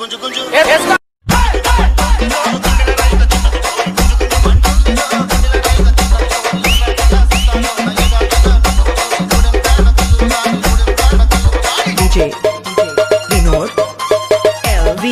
గుంజు గుంజు DJ Vinod LV